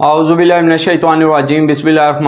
आउज़बिल्लिनशैतवानरजीम बिस्मिल्लाम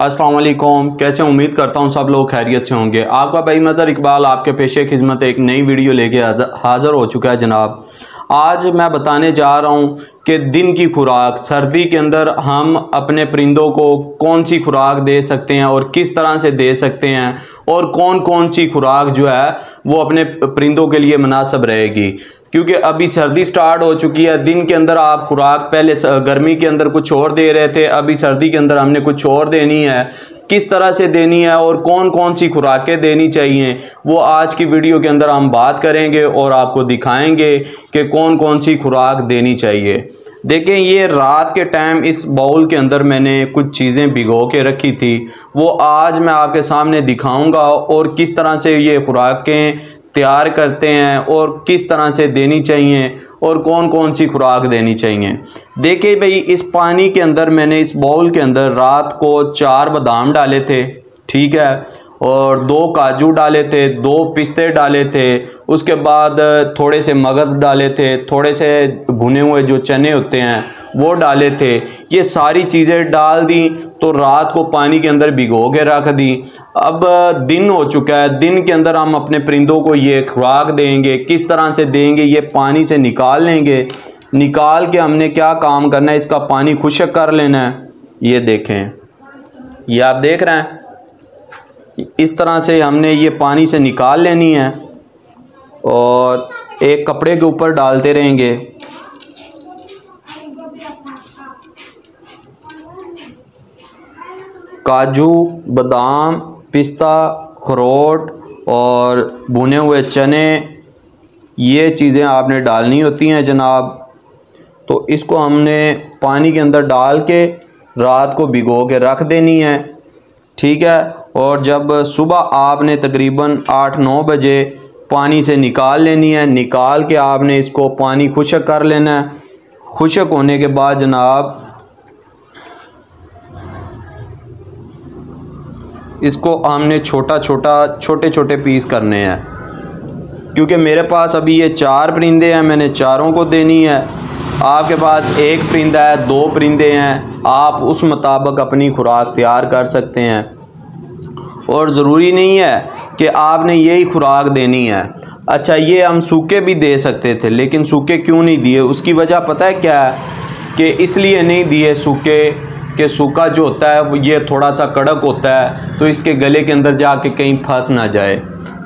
अस्सलाम वालेकुम। कैसे उम्मीद करता हूँ सब लोग खैरियत से होंगे। आपका भाई मज़र इकबाल आपके पेशे खिदमत एक नई वीडियो लेके हाज़िर हो चुका है जनाब। आज मैं बताने जा रहा हूँ कि दिन की खुराक, सर्दी के अंदर हम अपने परिंदों को कौन सी खुराक दे सकते हैं और किस तरह से दे सकते हैं और कौन कौन सी खुराक जो है वो अपने परिंदों के लिए मुनासब रहेगी। क्योंकि अभी सर्दी स्टार्ट हो चुकी है, दिन के अंदर आप खुराक पहले गर्मी के अंदर कुछ और दे रहे थे, अभी सर्दी के अंदर हमने कुछ और देनी है। किस तरह से देनी है और कौन कौन सी खुराकें देनी चाहिए, वो आज की वीडियो के अंदर हम बात करेंगे और आपको दिखाएँगे कि कौन कौन सी खुराक देनी चाहिए। देखें, ये रात के टाइम इस बाउल के अंदर मैंने कुछ चीज़ें भिगो के रखी थी। वो आज मैं आपके सामने दिखाऊँगा और किस तरह से ये खुराकें तैयार करते हैं और किस तरह से देनी चाहिए और कौन कौन सी खुराक देनी चाहिए। देखिए भाई, इस पानी के अंदर मैंने इस बाउल के अंदर रात को चार बादाम डाले थे, ठीक है? और दो काजू डाले थे, दो पिस्ते डाले थे, उसके बाद थोड़े से मगज़ डाले थे, थोड़े से भुने हुए जो चने होते हैं वो डाले थे। ये सारी चीज़ें डाल दी तो रात को पानी के अंदर भिगो के रख दी। अब, दिन हो चुका है। दिन के अंदर हम अपने परिंदों को ये खुराक देंगे। किस तरह से देंगे, ये पानी से निकाल लेंगे। निकाल के हमने क्या काम करना है? इसका पानी खुशक कर लेना है। ये देखें। ये आप देख रहे हैं। इस तरह से हमने ये पानी से निकाल लेनी है। और एक कपड़े के ऊपर डालते रहेंगे। काजू, बादाम, पिस्ता, खरोट और भुने हुए चने, ये चीज़ें आपने डालनी होती हैं जनाब। तो इसको हमने पानी के अंदर डाल के रात को भिगो के रख देनी है, ठीक है? और जब सुबह आपने तकरीबन आठ नौ बजे पानी से निकाल लेनी है, निकाल के आपने इसको पानी खुशक कर लेना है। खुशक होने के बाद जनाब इसको हमने छोटा छोटा, छोटे छोटे पीस करने हैं। क्योंकि मेरे पास अभी ये चार परिंदे हैं, मैंने चारों को देनी है। आपके पास एक परिंदा है, दो परिंदे हैं। आप उस मुताबिक अपनी खुराक तैयार कर सकते हैं। और ज़रूरी नहीं है कि आपने यही खुराक देनी है। अच्छा ये हम सूखे भी दे सकते थे, लेकिन सूखे क्यों नहीं दिए? उसकी वजह पता है क्या है? कि इसलिए नहीं दिए सूखे कि सूखा जो होता है वो ये थोड़ा सा कड़क होता है तो इसके गले के अंदर जाके कहीं फंस ना जाए।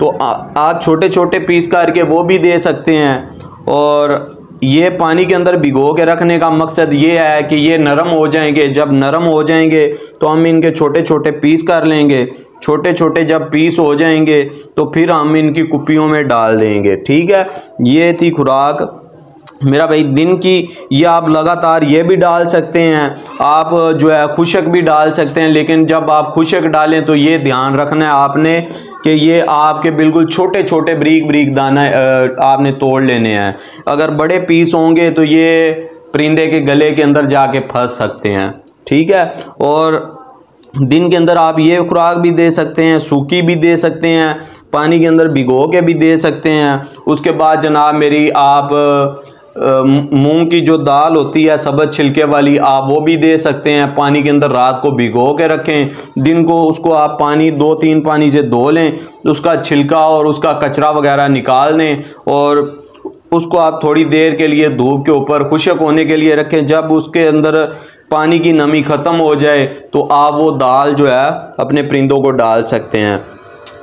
तो आ, आप छोटे छोटे पीस करके वो भी दे सकते हैं और ये पानी के अंदर भिगो के रखने का मकसद ये है कि ये नरम हो जाएँगे। जब नरम हो जाएँगे तो हम इनके छोटे छोटे पीस कर लेंगे। छोटे छोटे जब पीस हो जाएँगे तो फिर हम इनकी कुपियों में डाल देंगे। ठीक है? ये थी खुराक। मेरा भाई, दिन की ये आप लगातार ये भी डाल सकते हैं, आप जो है खुशक भी डाल सकते हैं, लेकिन जब आप खुशक डालें तो ये ध्यान रखना है आपने कि ये आपके बिल्कुल छोटे छोटे बरीक बरीक दाना आपने तोड़ लेने हैं। अगर बड़े पीस होंगे तो ये परिंदे के गले के अंदर जाके फंस सकते हैं, ठीक है? और दिन के अंदर आप ये खुराक भी दे सकते हैं, सूखी भी दे सकते हैं, पानी के अंदर भिगो के भी दे सकते हैं। उसके बाद जनाब मेरी आप मूंग की जो दाल होती है, सबज छिलके वाली, आप वो भी दे सकते हैं। पानी के अंदर रात को भिगो के रखें। दिन को उसको आप पानी, दो तीन पानी से धो लें। उसका छिलका और उसका कचरा वगैरह निकाल लें और उसको आप थोड़ी देर के लिए धूप के ऊपर, खुशक होने के लिए रखें। जब उसके अंदर पानी की नमी ख़त्म हो जाए तो आप वो दाल जो है, अपने परिंदों को डाल सकते हैं।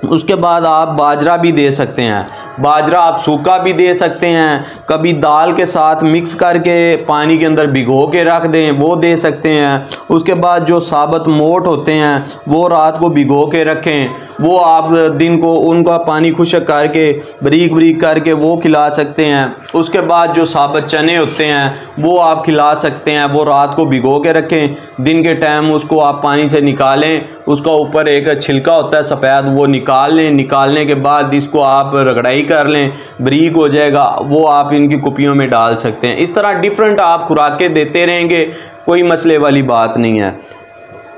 उसके बाद आप बाजरा भी दे सकते हैं। बाजरा आप सूखा भी दे सकते हैं, कभी दाल के साथ मिक्स करके पानी के अंदर भिगो के रख दें, वो दे सकते हैं। उसके बाद जो साबत मोट होते हैं, वो रात को भिगो के रखें। वो आप दिन को उनका पानी खुशक करके, बरीक बरीक करके वो खिला सकते हैं। उसके बाद जो साबत चने होते हैं, वो आप खिला सकते हैं। वो रात को भिगो के रखें। दिन के टाइम उसको आप पानी से निकालें। उसका ऊपर एक छिलका होता है, सफ़ेद, वो निकाल लें। निकालने के बाद इसको आप रगड़ाई कर लें, बरीक हो जाएगा, वो आप इनकी कुपियों में डाल सकते हैं। इस तरह डिफरेंट आप खुराकें देते रहेंगे, कोई मसले वाली बात नहीं है।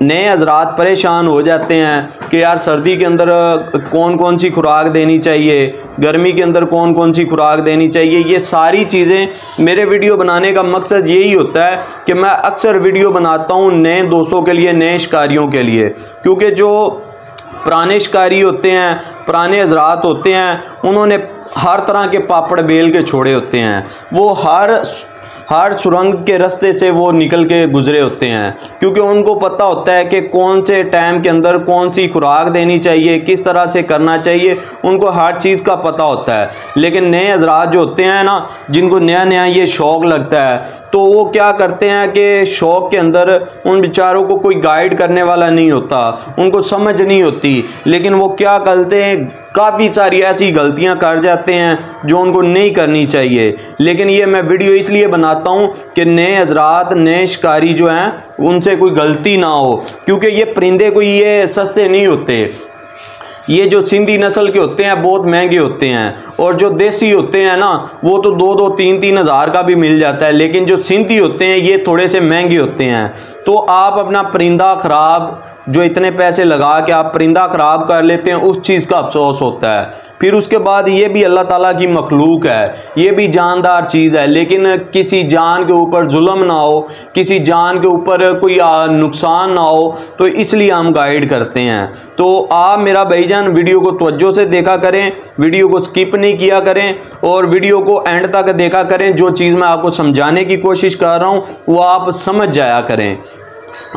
नए हजरात परेशान हो जाते हैं कि यार सर्दी के अंदर कौन कौन सी खुराक देनी चाहिए, गर्मी के अंदर कौन कौन सी खुराक देनी चाहिए, ये सारी चीज़ें मेरे वीडियो बनाने का मकसद यही होता है कि मैं अक्सर वीडियो बनाता हूँ नए दोस्तों के लिए, नए शिकारियों के लिए। क्योंकि जो पुराने शिकारी होते हैं पुराने हजरात होते हैं, उन्होंने हर तरह के पापड़ बेल के छोड़े होते हैं। वो हर हर सुरंग के रास्ते से वो निकल के गुजरे होते हैं। क्योंकि उनको पता होता है कि कौन से टाइम के अंदर कौन सी खुराक देनी चाहिए, किस तरह से करना चाहिए, उनको हर चीज़ का पता होता है। लेकिन नए हजरात जो होते हैं ना, जिनको नया नया ये शौक़ लगता है तो वो क्या करते हैं कि शौक़ के अंदर उन बेचारों को कोई गाइड करने वाला नहीं होता, उनको समझ नहीं होती। लेकिन वो क्या करते हैं काफ़ी सारी ऐसी गलतियाँ कर जाते हैं जो उनको नहीं करनी चाहिए। लेकिन ये मैं वीडियो इसलिए बनाता हूँ कि नए हजरात, नए शिकारी जो हैं, उनसे कोई गलती ना हो, क्योंकि ये परिंदे कोई ये सस्ते नहीं होते। ये जो सिंधी नस्ल के होते हैं, बहुत महँगे होते हैं, और जो देसी होते हैं ना, वो तो दो दो, तीन तीन हज़ार का भी मिल जाता है, लेकिन जो सिंधी होते हैं, ये थोड़े से महँगे होते हैं। तो आप अपना परिंदा ख़राब जो इतने पैसे लगा के आप परिंदा ख़राब कर लेते हैं, उस चीज़ का अफसोस होता है। फिर उसके बाद ये भी अल्लाह ताला की मखलूक है, ये भी जानदार चीज़ है, लेकिन किसी जान के ऊपर जुल्म ना हो, किसी जान के ऊपर कोई नुकसान ना हो तो इसलिए हम गाइड करते हैं। तो आप मेरा भाईजान, वीडियो को तवज्जो से देखा करें, वीडियो को स्किप नहीं किया करें, और वीडियो को एंड तक देखा करें, जो चीज़ मैं आपको समझाने की कोशिश कर रहा हूँ, वो आप समझ जाया करें।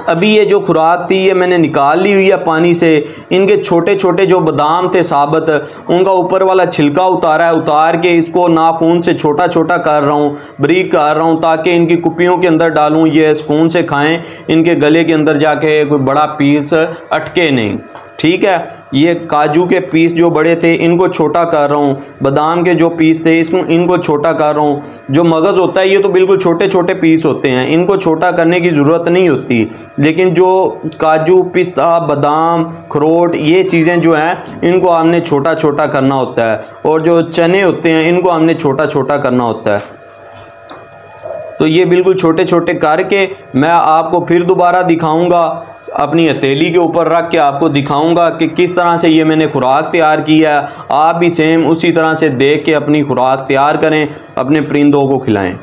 अभी ये जो खुराक थी, ये मैंने निकाल ली हुई है पानी से। इनके छोटे छोटे जो बादाम थे साबत, उनका ऊपर वाला छिलका उतारा है, उतार के इसको नाखून से छोटा छोटा कर रहा हूँ, बरीक कर रहा हूँ, ताकि इनकी कुपियों के अंदर डालूँ, ये सुकून से खाएँ, इनके गले के अंदर जाके कोई बड़ा पीस अटके नहीं। ठीक है, ये काजू के पीस जो बड़े थे, इनको छोटा कर रहा हूँ। बादाम के जो पीस थे इसको इनको छोटा कर रहा हूँ। जो मगज़ होता है, ये तो बिल्कुल छोटे छोटे पीस होते हैं। इनको छोटा करने की ज़रूरत नहीं होती। लेकिन जो काजू, पिस्ता, बादाम, खरोट, ये चीज़ें जो हैं, इनको हमने छोटा छोटा करना होता है। और जो चने होते हैं, इनको हमने छोटा छोटा करना होता है। तो ये बिल्कुल छोटे छोटे करके मैं आपको फिर दोबारा दिखाऊँगा, अपनी हथेली के ऊपर रख के आपको दिखाऊँगा कि किस तरह से ये मैंने खुराक तैयार की है। आप भी सेम उसी तरह से देख के अपनी खुराक तैयार करें, अपने परिंदों को खिलाएँ।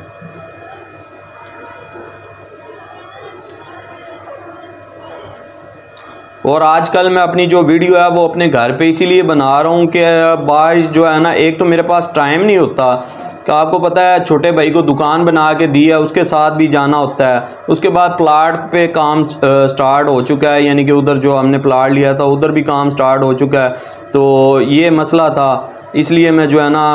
और आजकल मैं अपनी जो वीडियो है वो अपने घर पे इसीलिए बना रहा हूँ कि बारिश जो है ना, एक तो मेरे पास टाइम नहीं होता कि आपको पता है, छोटे भाई को दुकान बना के दी है उसके साथ भी जाना होता है। उसके बाद प्लाट पे काम स्टार्ट हो चुका है, यानी कि उधर जो हमने प्लाट लिया था, उधर भी काम स्टार्ट हो चुका है। तो ये मसला था, इसलिए मैं जो है ना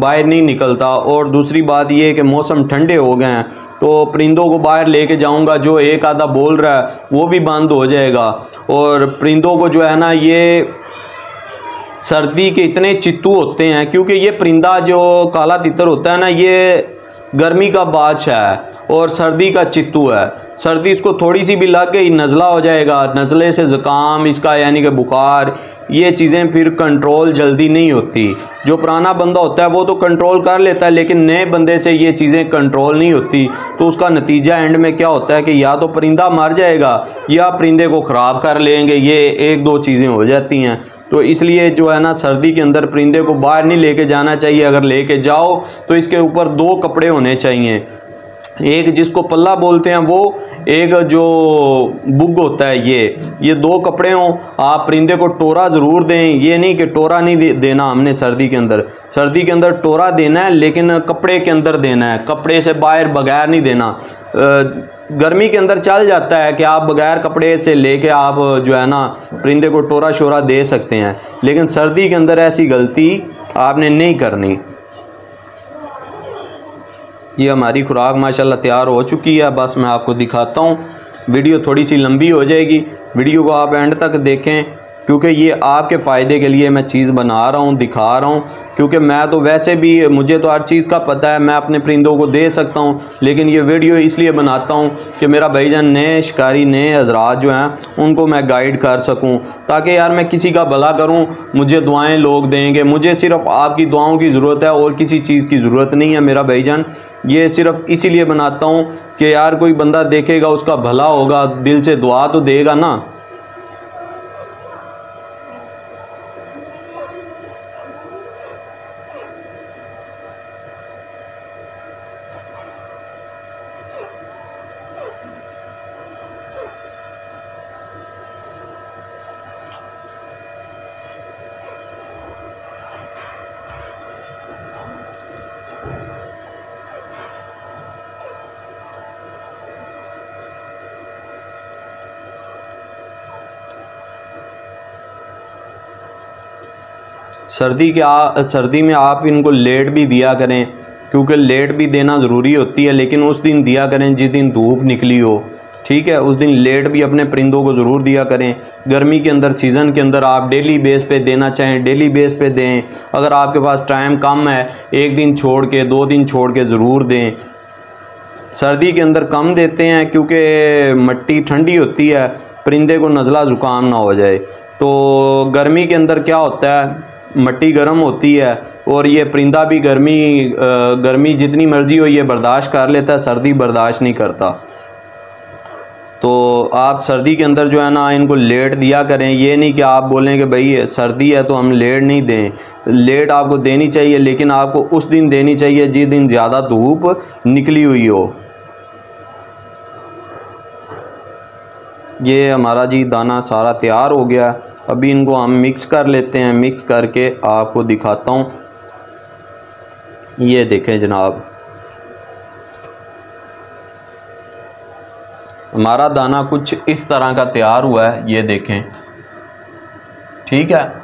बाहर नहीं निकलता। और दूसरी बात ये कि मौसम ठंडे हो गए हैं तो परिंदों को बाहर लेके जाऊँगा, जो एक आधा बोल रहा है, वो भी बंद हो जाएगा। और परिंदों को जो है ना, ये सर्दी के इतने चित्तू होते हैं, क्योंकि ये परिंदा जो काला तितर होता है ना, ये गर्मी का बाछ है। और सर्दी का चित्तू है। सर्दी इसको थोड़ी सी भी लग गई, नज़ला हो जाएगा। नज़ले से ज़ुकाम, इसका यानी कि बुखार, ये चीज़ें फिर कंट्रोल जल्दी नहीं होती। जो पुराना बंदा होता है, वो तो कंट्रोल कर लेता है, लेकिन नए बंदे से ये चीज़ें कंट्रोल नहीं होती। तो उसका नतीजा एंड में क्या होता है कि या तो परिंदा मर जाएगा, या परिंदे को ख़राब कर लेंगे। ये एक दो चीज़ें हो जाती हैं। तो इसलिए जो है ना, सर्दी के अंदर परिंदे को बाहर नहीं लेके जाना चाहिए। अगर लेके जाओ तो इसके ऊपर दो कपड़े होने चाहिए। एक जिसको पल्ला बोलते हैं वो एक जो बुग होता है ये ये दो कपड़े हों आप परिंदे को टोरा ज़रूर दें। ये नहीं कि टोरा नहीं दे, देना हमने सर्दी के अंदर। सर्दी के अंदर टोरा देना है लेकिन कपड़े के अंदर देना है। कपड़े से बाहर बगैर नहीं देना। गर्मी के अंदर चल जाता है कि आप बगैर कपड़े से लेके आप जो है ना परिंदे को टोरा शोरा दे सकते हैं। लेकिन सर्दी के अंदर ऐसी गलती आपने नहीं करनी। ये हमारी खुराक माशाल्लाह तैयार हो चुकी है। बस मैं आपको दिखाता हूँ। वीडियो थोड़ी सी लंबी हो जाएगी। वीडियो को आप एंड तक देखें। क्योंकि ये आपके फ़ायदे के लिए मैं चीज़ बना रहा हूँ, दिखा रहा हूँ। क्योंकि मैं तो वैसे भी, मुझे तो हर चीज़ का पता है, मैं अपने परिंदों को दे सकता हूँ, लेकिन ये वीडियो इसलिए बनाता हूँ कि मेरा भाईजान नए शिकारी, नए हजरात जो हैं, उनको मैं गाइड कर सकूँ। ताकि यार मैं किसी का भला करूँ, मुझे दुआएँ लोग देंगे। मुझे सिर्फ़ आपकी दुआओं की ज़रूरत है और किसी चीज़ की ज़रूरत नहीं है मेरा भाईजान। ये सिर्फ़ इसीलिए बनाता हूँ कि यार कोई बंदा देखेगा, उसका भला होगा, दिल से दुआ तो देगा ना। सर्दी के आ, सर्दी में आप इनको लेट भी दिया करें, क्योंकि लेट भी देना ज़रूरी होती है, लेकिन उस दिन दिया करें जिस दिन धूप निकली हो, ठीक है? उस दिन लेट भी अपने परिंदों को ज़रूर दिया करें। गर्मी के अंदर, सीज़न के अंदर आप डेली बेस पे देना चाहें, डेली बेस पे दें। अगर आपके पास टाइम कम है, एक दिन छोड़ के, दो दिन छोड़ के ज़रूर दें। सर्दी के अंदर कम देते हैं, क्योंकि मट्टी ठंडी होती है, परिंदे को नज़ला ज़ुकाम ना हो जाए। तो गर्मी के अंदर क्या होता है? मट्टी गर्म होती है और ये परिंदा भी गर्मी गर्मी जितनी मर्ज़ी हो, ये बर्दाश्त कर लेता है, सर्दी बर्दाश्त नहीं करता। तो आप सर्दी के अंदर जो है ना, इनको लेट दिया करें। ये नहीं कि आप बोलें कि भाई, सर्दी है तो हम लेट नहीं दें। लेट आपको देनी चाहिए, लेकिन आपको उस दिन देनी चाहिए जिस दिन ज़्यादा धूप निकली हुई हो। ये हमारा जी दाना सारा तैयार हो गया। अभी इनको हम मिक्स कर लेते हैं। मिक्स करके आपको दिखाता हूँ। ये देखें जनाब। हमारा दाना कुछ इस तरह का तैयार हुआ है। ये देखें। ठीक है?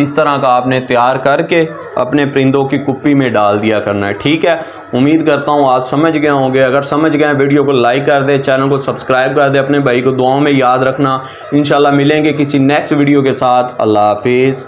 इस तरह का आपने तैयार करके अपने परिंदों की कुप्पी में डाल दिया करना है, ठीक है? उम्मीद करता हूँ आप समझ गए होंगे। अगर समझ गए वीडियो को लाइक कर दे, चैनल को सब्सक्राइब कर दे, अपने भाई को दुआओं में याद रखना। इन मिलेंगे किसी नेक्स्ट वीडियो के साथ। अल्लाह हाफिज़।